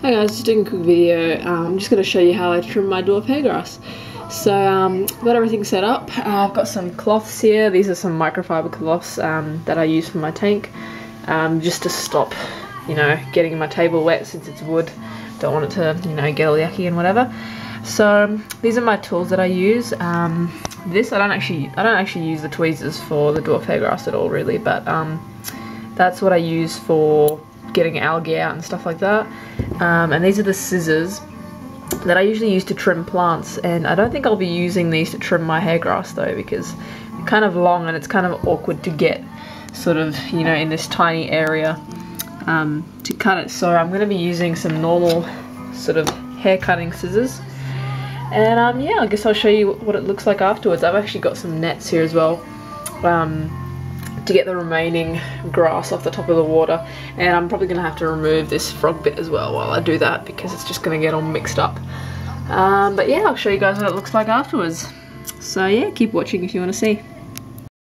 Hi guys, just doing a quick video. Um, I'm just going to show you how I trim my dwarf hairgrass. So, um, got everything set up. Uh, I've got some cloths here. These are some microfiber cloths um, that I use for my tank, um, just to stop, you know, getting my table wet since it's wood. Don't want it to, you know, get all yucky and whatever. So these are my tools that I use. Um, this I don't actually, I don't actually use the tweezers for the dwarf hairgrass at all, really, but um, that's what I use for getting algae out and stuff like that. Um, and these are the scissors that I usually use to trim plants. And I don't think I'll be using these to trim my hair grass though because they're kind of long and it's kind of awkward to get sort of you know in this tiny area um, to cut it. So I'm going to be using some normal sort of hair cutting scissors. And um, yeah I guess I'll show you what it looks like afterwards. I've actually got some nets here as well. Um, to get the remaining grass off the top of the water and I'm probably to have to remove this frog bit as well while I do that because it's just to get all mixed up. Um, but yeah, I'll show you guys what it looks like afterwards. So yeah, keep watching if you want to see.